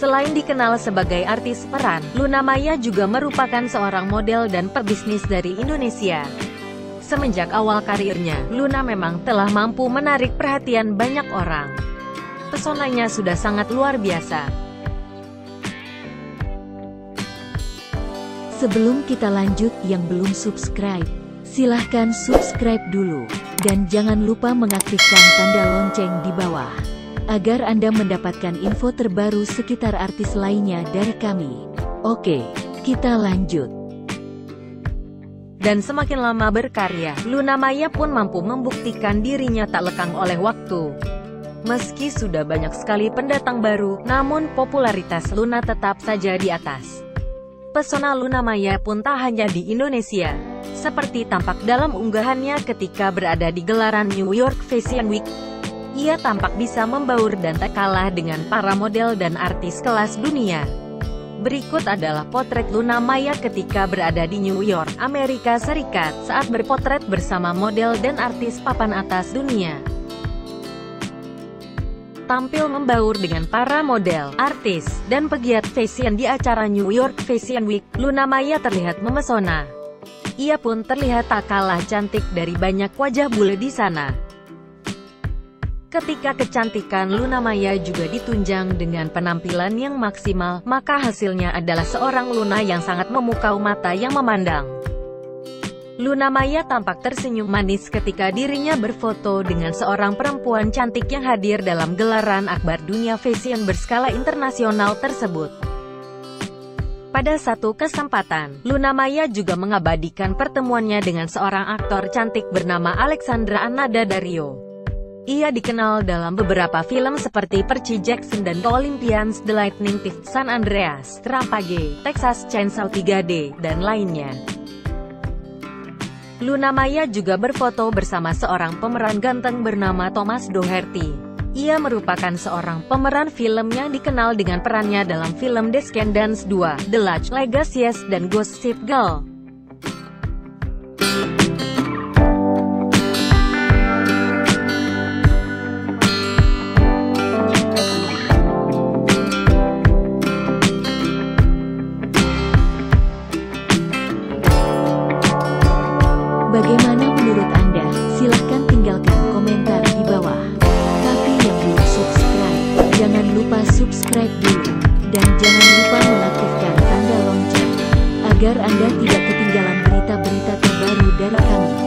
Selain dikenal sebagai artis peran, Luna Maya juga merupakan seorang model dan pebisnis dari Indonesia. Semenjak awal karirnya, Luna memang telah mampu menarik perhatian banyak orang. Pesonanya sudah sangat luar biasa. Sebelum kita lanjut yang belum subscribe, silahkan subscribe dulu. Dan jangan lupa mengaktifkan tanda lonceng di bawah agar Anda mendapatkan info terbaru sekitar artis lainnya dari kami. Oke, kita lanjut. Dan semakin lama berkarya, Luna Maya pun mampu membuktikan dirinya tak lekang oleh waktu. Meski sudah banyak sekali pendatang baru, namun popularitas Luna tetap saja di atas. Pesona Luna Maya pun tak hanya di Indonesia. Seperti tampak dalam unggahannya ketika berada di gelaran New York Fashion Week, ia tampak bisa membaur dan tak kalah dengan para model dan artis kelas dunia. Berikut adalah potret Luna Maya ketika berada di New York, Amerika Serikat, saat berpotret bersama model dan artis papan atas dunia. Tampil membaur dengan para model, artis, dan pegiat fashion di acara New York Fashion Week, Luna Maya terlihat memesona. Ia pun terlihat tak kalah cantik dari banyak wajah bule di sana. Ketika kecantikan Luna Maya juga ditunjang dengan penampilan yang maksimal, maka hasilnya adalah seorang Luna yang sangat memukau mata yang memandang. Luna Maya tampak tersenyum manis ketika dirinya berfoto dengan seorang perempuan cantik yang hadir dalam gelaran akbar dunia fashion berskala internasional tersebut. Pada satu kesempatan, Luna Maya juga mengabadikan pertemuannya dengan seorang aktor cantik bernama Alexandra Anada Dario. Ia dikenal dalam beberapa film seperti Percy Jackson dan Olympians, The Lightning Thief, San Andreas, Rampage, Texas Chainsaw 3D, dan lainnya. Luna Maya juga berfoto bersama seorang pemeran ganteng bernama Thomas Doherty. Ia merupakan seorang pemeran film yang dikenal dengan perannya dalam film Descendants 2, The Last Legacies, dan Gossip Girl. Jangan lupa mengaktifkan tanda lonceng agar Anda tidak ketinggalan berita-berita terbaru dari kami.